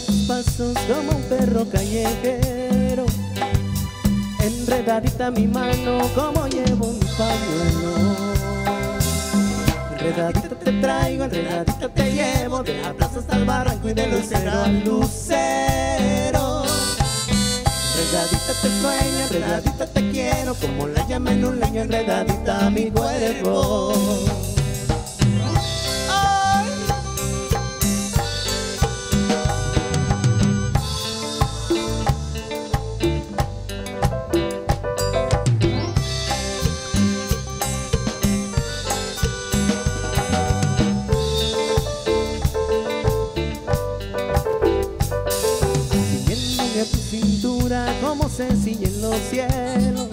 de tus pasos como un perro callejero. Enredadita mi mano como llevo mi pañuelo. Enredadita te traigo, enredadita te llevo De la plaza hasta el barranco y de lucero al lucero. Enredadita te sueño, enredadita te quiero Como la llama en un leño, enredadita mi cuerpo se ciñen los cielos.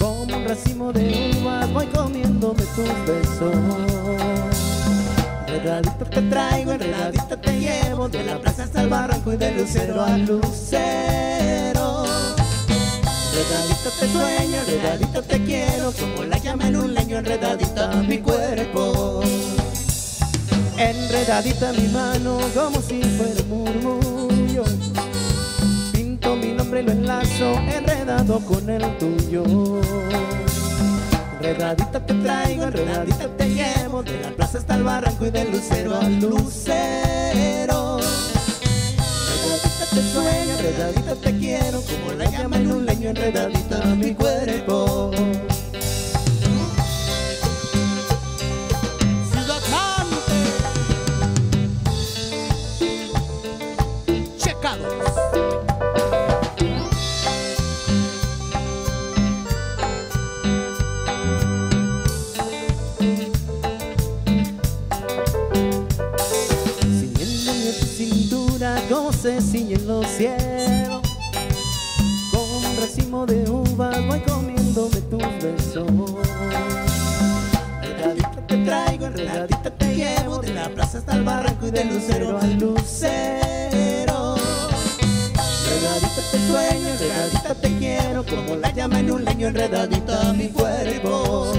Como un racimo de uvas voy comiéndome tus besos. Enredadito te traigo, enredadito te llevo De la plaza hasta el barranco y de lucero a lucero. Enredadito te sueño, enredadito te quiero Como la llama en un leño, enredadita mi cuerpo. Enredadita mi mano como si fuera un murmullo Mi nombre y lo enlazo enredado con el tuyo. Enredadita te traigo, enredadita te llevo De la plaza hasta el barranco y del lucero al lucero. Enredadita te sueño, enredadita te quiero Como la llama en un leño, enredadita mi cuerpo. Ciudad se ciñen los cielos. Como un racimo de uvas voy comiéndome tus besos. Te traigo, enredadita te llevo De la plaza hasta el barranco y del lucero al lucero. Enredadita te sueño, enredadita te quiero Como la llama en un leño, enredadita mi cuerpo.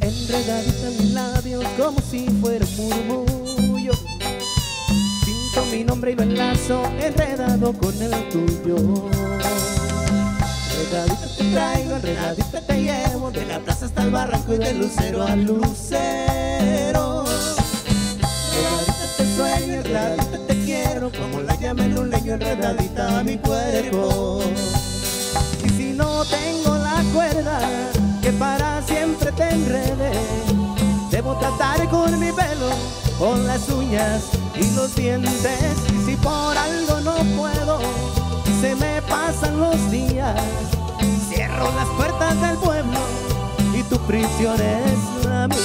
Enredadita mis labios como si fuera un murmullo mi nombre y lo enlazo enredado con el tuyo. Enredadita te traigo, enredadita te llevo De la plaza hasta el barranco y del lucero al lucero. Enredadita te sueño, enredadita te quiero Como la llama en un leño, enredadita mi cuerpo. Y si no tengo la cuerda que para siempre te enrede, debo tratar con mi pelo, con las uñas y los dientes. Si por algo no puedo, se me pasan los días, cierro las puertas del pueblo y tu prisión es la mía.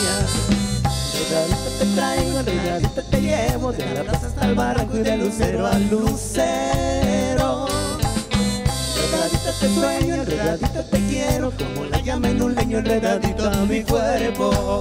Enredadita te traigo, enredadita te llevo, de la plaza hasta el barranco y de lucero al lucero. Enredadita te sueño, enredadita te quiero Como la llama en un leño, enredadito a mi cuerpo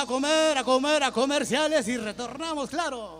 a comer, a comer, a comerciales y retornamos, claro.